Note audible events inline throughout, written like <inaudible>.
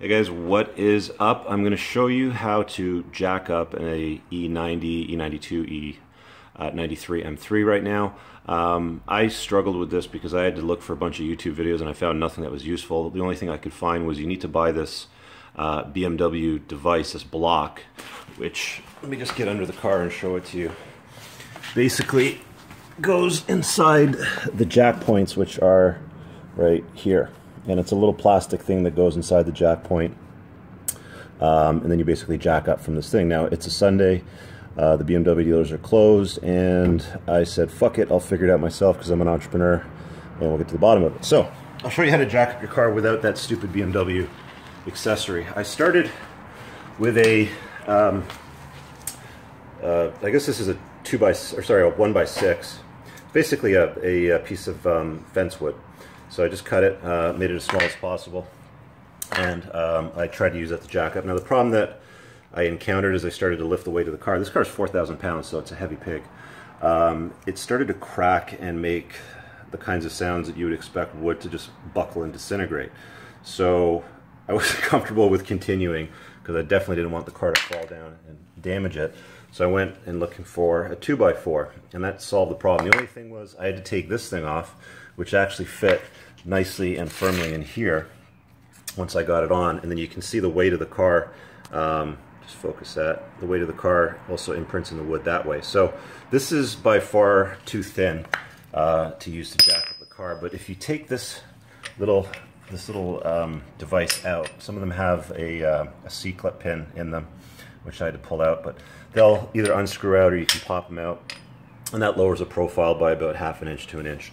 Hey guys, what is up? I'm going to show you how to jack up an E90, E92, E93 M3 right now. Um, I struggled with this because I had to look for a bunch of YouTube videos and I found nothing that was useful. The only thing I could find was you need to buy this uh, BMW device, this block, which, let me just get under the car and show it to you. Basically goes inside the jack points, which are right here and it's a little plastic thing that goes inside the jack point. Um, and then you basically jack up from this thing. Now, it's a Sunday. Uh, the BMW dealers are closed, and I said, fuck it, I'll figure it out myself because I'm an entrepreneur, and we'll get to the bottom of it. So, I'll show you how to jack up your car without that stupid BMW accessory. I started with a, um, uh, I guess this is a 2 by, or sorry, a 1 by 6 basically a, a, a piece of um, fence wood. So I just cut it, uh, made it as small as possible, and um, I tried to use that to jack up. Now the problem that I encountered as I started to lift the weight of the car, this car is 4,000 pounds, so it's a heavy pig. Um, it started to crack and make the kinds of sounds that you would expect wood to just buckle and disintegrate. So I <laughs> wasn't comfortable with continuing because I definitely didn't want the car to fall down and damage it. So I went and looking for a 2x4 and that solved the problem. The only thing was I had to take this thing off which actually fit nicely and firmly in here once I got it on. And then you can see the weight of the car, um, just focus that, the weight of the car also imprints in the wood that way. So this is by far too thin uh, to use to jack up the car. But if you take this little this little um, device out, some of them have a, uh, a C-clip pin in them, which I had to pull out, but they'll either unscrew out or you can pop them out. And that lowers the profile by about half an inch to an inch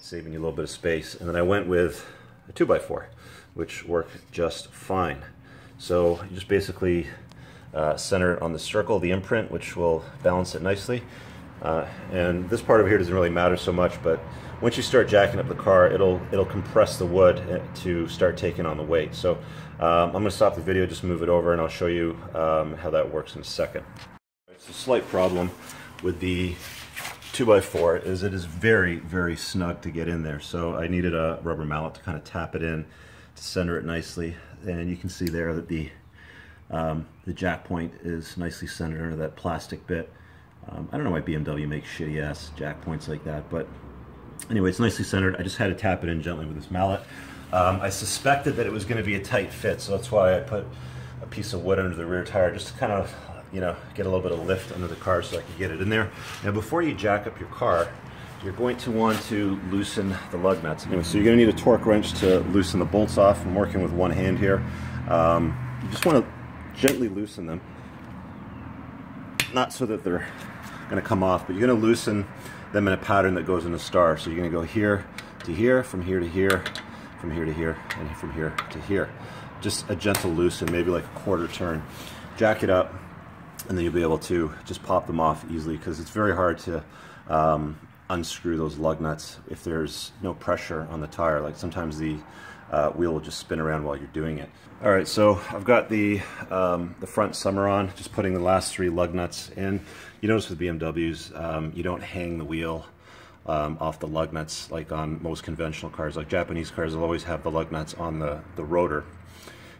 saving you a little bit of space. And then I went with a 2x4, which worked just fine. So you just basically uh, center it on the circle, the imprint, which will balance it nicely. Uh, and this part over here doesn't really matter so much, but once you start jacking up the car, it'll it'll compress the wood uh, to start taking on the weight. So um, I'm going to stop the video, just move it over, and I'll show you um, how that works in a second. It's a slight problem with the 2x4 is it is very, very snug to get in there. So I needed a rubber mallet to kind of tap it in to center it nicely. And you can see there that the, um, the jack point is nicely centered under that plastic bit. Um, I don't know why BMW makes shitty ass jack points like that, but anyway, it's nicely centered. I just had to tap it in gently with this mallet. Um, I suspected that it was going to be a tight fit, so that's why I put a piece of wood under the rear tire just to kind of you know, get a little bit of lift under the car so I could get it in there. Now before you jack up your car, you're going to want to loosen the lug nuts. Anyway, so you're going to need a torque wrench to loosen the bolts off. I'm working with one hand here. Um, you just want to gently loosen them. Not so that they're going to come off, but you're going to loosen them in a pattern that goes in a star. So you're going to go here to here, from here to here, from here to here, and from here to here. Just a gentle loosen, maybe like a quarter turn. Jack it up, and then you'll be able to just pop them off easily because it's very hard to um, unscrew those lug nuts if there's no pressure on the tire. Like sometimes the uh, wheel will just spin around while you're doing it. All right, so I've got the um, the front summer on, just putting the last three lug nuts in. You notice with BMWs, um, you don't hang the wheel um, off the lug nuts like on most conventional cars. Like Japanese cars will always have the lug nuts on the, the rotor,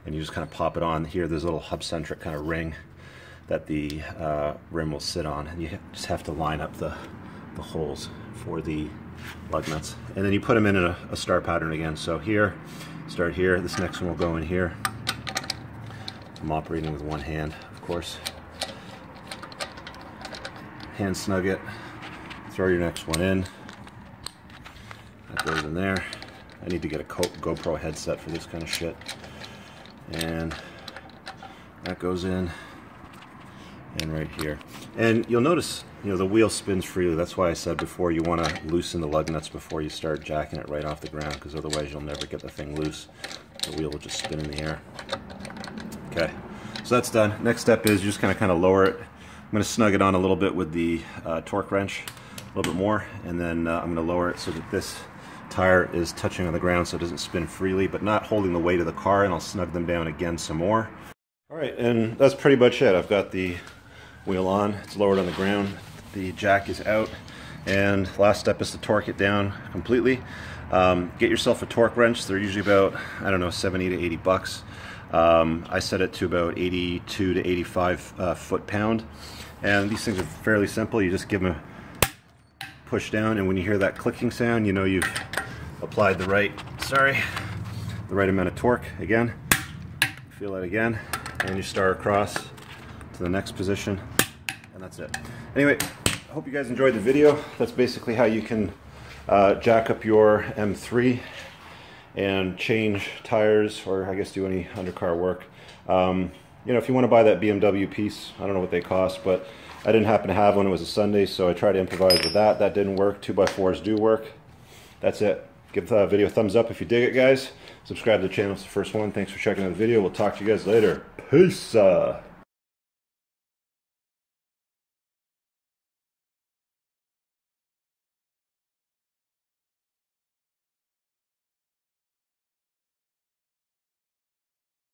and you just kind of pop it on. Here, there's a little hub-centric kind of ring that the uh, rim will sit on. And you just have to line up the, the holes for the lug nuts. And then you put them in a, a star pattern again. So here, start here, this next one will go in here. I'm operating with one hand, of course. Hand snug it, throw your next one in. That goes in there. I need to get a GoPro headset for this kind of shit. And that goes in and right here. And you'll notice, you know, the wheel spins freely. That's why I said before you want to loosen the lug nuts before you start jacking it right off the ground, because otherwise you'll never get the thing loose. The wheel will just spin in the air. Okay, so that's done. Next step is you just kind of kind of lower it. I'm going to snug it on a little bit with the uh, torque wrench, a little bit more, and then uh, I'm going to lower it so that this tire is touching on the ground so it doesn't spin freely, but not holding the weight of the car, and I'll snug them down again some more. All right, and that's pretty much it. I've got the wheel on, it's lowered on the ground, the jack is out, and last step is to torque it down completely. Um, get yourself a torque wrench, they're usually about, I don't know, 70 to 80 bucks. Um, I set it to about 82 to 85 uh, foot-pound. And these things are fairly simple. You just give them a push down, and when you hear that clicking sound, you know you've applied the right, sorry, the right amount of torque. Again, feel that again, and you start across to the next position, and that's it. Anyway, I hope you guys enjoyed the video. That's basically how you can uh, jack up your M3 and change tires or I guess do any undercar work. Um, you know, if you want to buy that BMW piece, I don't know what they cost, but I didn't happen to have one. It was a Sunday, so I tried to improvise with that. That didn't work. 2x4s do work. That's it. Give the video a thumbs up if you dig it, guys. Subscribe to the channel. It's the first one. Thanks for checking out the video. We'll talk to you guys later. Peace.